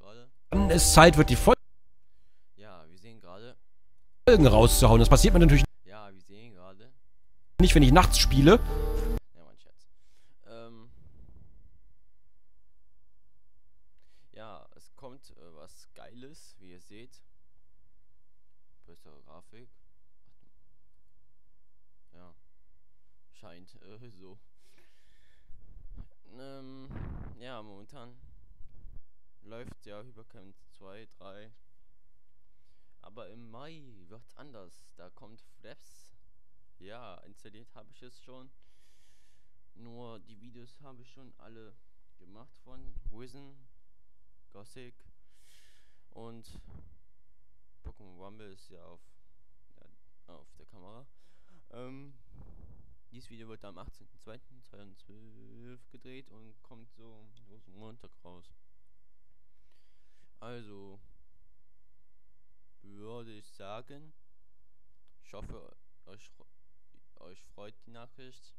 gerade. Dann ist Zeit, wird die Folgen Ja, wir sehen gerade. rauszuhauen. Das passiert mir natürlich Ja, wir sehen gerade. nicht, wenn ich nachts spiele. Ja, mein Schatz. Ähm. Ja, es kommt äh, was Geiles, wie ihr seht. Bessere Grafik. Ja. Scheint äh, so. Ähm, ja, momentan läuft ja Hypercamp 2, 3. Aber im Mai wird's anders. Da kommt Flaps. Ja, installiert habe ich es schon. Nur die Videos habe ich schon alle gemacht von Wizen, Gothic und Pokémon Rumble ist ja auf, ja, auf der Kamera. Ähm, dieses Video wird am 18.02.2012 gedreht und kommt so Montag. Also würde ich sagen, ich hoffe, euch, euch freut die Nachricht,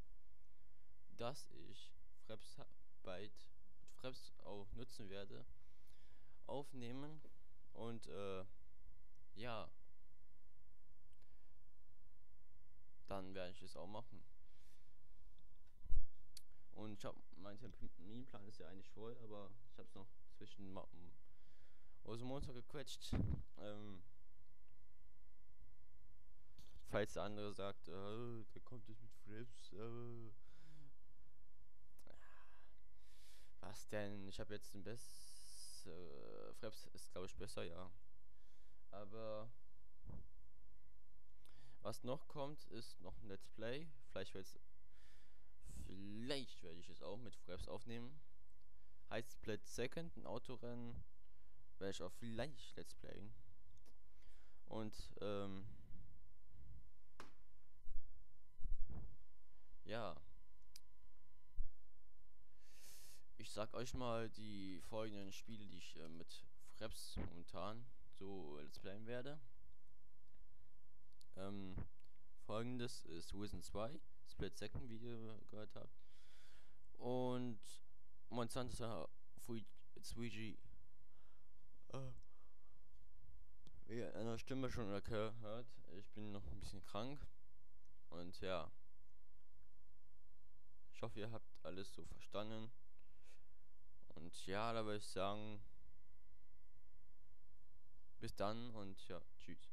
dass ich Freps bald Freps auch nutzen werde, aufnehmen und äh, ja, dann werde ich es auch machen. Und ich habe mein Terminplan ist ja eigentlich voll, aber ich habe es noch zwischen Mappen aus dem Montag gequetscht. Ähm, falls der andere sagt, äh, der kommt jetzt mit Flips, äh, was denn? Ich habe jetzt den Best. Äh, Fraps ist glaube ich besser, ja. Aber was noch kommt, ist noch ein Let's Play. Vielleicht werde vielleicht werde ich es auch mit Fraps aufnehmen. Heißt Split Second, ein Autorennen. Werde ich auch vielleicht Let's Playen. Und ähm, ja. Ich sag euch mal die folgenden Spiele, die ich äh, mit Freps momentan so let's playen werde. Ähm, folgendes ist Wizen 2, Split Second, wie ihr gehört habt. Und Monsanto Fuji. Wie ihr der Stimme schon hört, ich bin noch ein bisschen krank. Und ja. Ich hoffe, ihr habt alles so verstanden. Und ja, da würde ich sagen, bis dann und ja, tschüss.